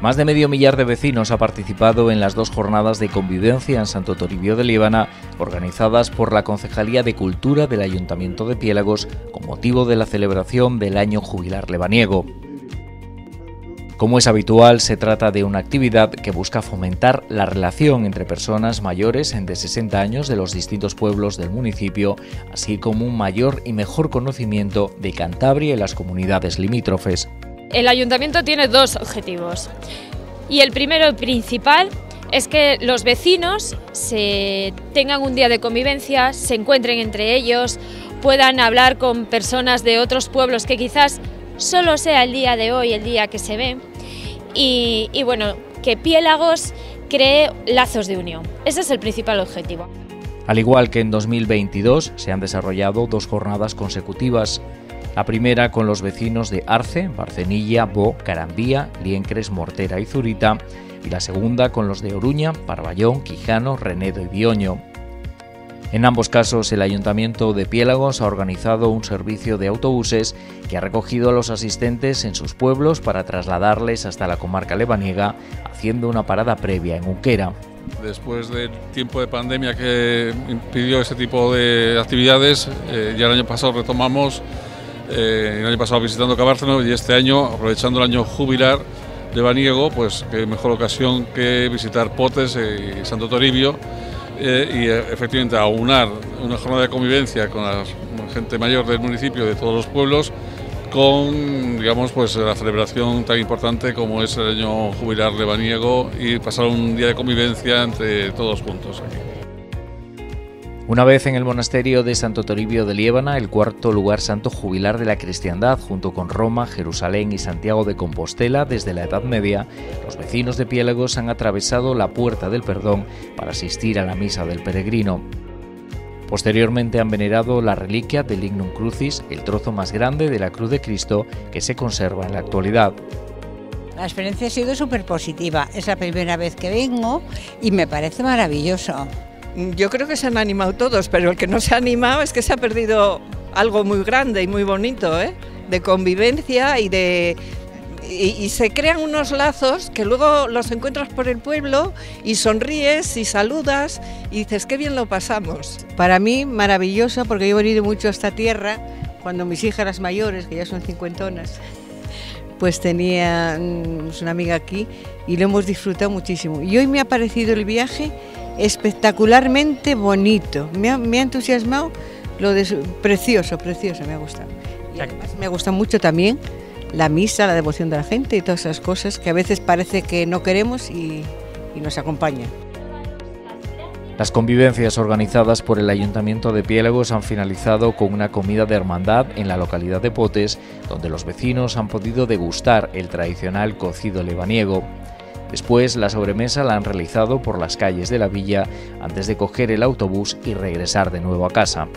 Más de medio millar de vecinos ha participado en las dos jornadas de convivencia en Santo Toribio de Líbana, organizadas por la Concejalía de Cultura del Ayuntamiento de Piélagos con motivo de la celebración del año jubilar lebaniego. Como es habitual, se trata de una actividad que busca fomentar la relación entre personas mayores de 60 años de los distintos pueblos del municipio, así como un mayor y mejor conocimiento de Cantabria y las comunidades limítrofes. El ayuntamiento tiene dos objetivos. Y el primero principal es que los vecinos se tengan un día de convivencia, se encuentren entre ellos, puedan hablar con personas de otros pueblos que quizás solo sea el día de hoy, el día que se ven. Y, y bueno, que Piélagos cree lazos de unión. Ese es el principal objetivo. Al igual que en 2022, se han desarrollado dos jornadas consecutivas la primera con los vecinos de Arce, Barcenilla, Bo, Carambía, Liencres, Mortera y Zurita, y la segunda con los de Oruña, Parvallón, Quijano, Renedo y Bioño. En ambos casos, el Ayuntamiento de Piélagos ha organizado un servicio de autobuses que ha recogido a los asistentes en sus pueblos para trasladarles hasta la comarca lebaniega, haciendo una parada previa en Unquera. Después del tiempo de pandemia que impidió ese tipo de actividades, eh, ya el año pasado retomamos eh, el año pasado visitando Cabárceno y este año, aprovechando el año jubilar de Baniego, pues qué mejor ocasión que visitar Potes y Santo Toribio eh, y eh, efectivamente aunar una jornada de convivencia con la gente mayor del municipio, de todos los pueblos, con digamos pues la celebración tan importante como es el año jubilar de Baniego y pasar un día de convivencia entre todos juntos aquí. Una vez en el monasterio de Santo Toribio de Liébana, el cuarto lugar santo jubilar de la cristiandad, junto con Roma, Jerusalén y Santiago de Compostela desde la Edad Media, los vecinos de Piélagos han atravesado la Puerta del Perdón para asistir a la Misa del Peregrino. Posteriormente han venerado la reliquia del Lignum Crucis, el trozo más grande de la cruz de Cristo que se conserva en la actualidad. La experiencia ha sido súper positiva. Es la primera vez que vengo y me parece maravilloso. Yo creo que se han animado todos, pero el que no se ha animado es que se ha perdido algo muy grande y muy bonito, ¿eh? de convivencia y de... Y, se crean unos lazos que luego los encuentras por el pueblo y sonríes y saludas y dices, qué bien lo pasamos. Para mí, maravilloso, porque yo he venido mucho a esta tierra cuando mis hijas las mayores, que ya son cincuentonas, pues tenía una amiga aquí y lo hemos disfrutado muchísimo. Y hoy me ha parecido el viaje espectacularmente bonito. Me ha, entusiasmado lo de precioso, precioso, me ha gustado. Y además me gusta mucho también la misa, la devoción de la gente y todas esas cosas que a veces parece que no queremos y, y nos acompañan. Las convivencias organizadas por el Ayuntamiento de Piélagos han finalizado con una comida de hermandad en la localidad de Potes, donde los vecinos han podido degustar el tradicional cocido lebaniego. Después, la sobremesa la han realizado por las calles de la villa antes de coger el autobús y regresar de nuevo a casa.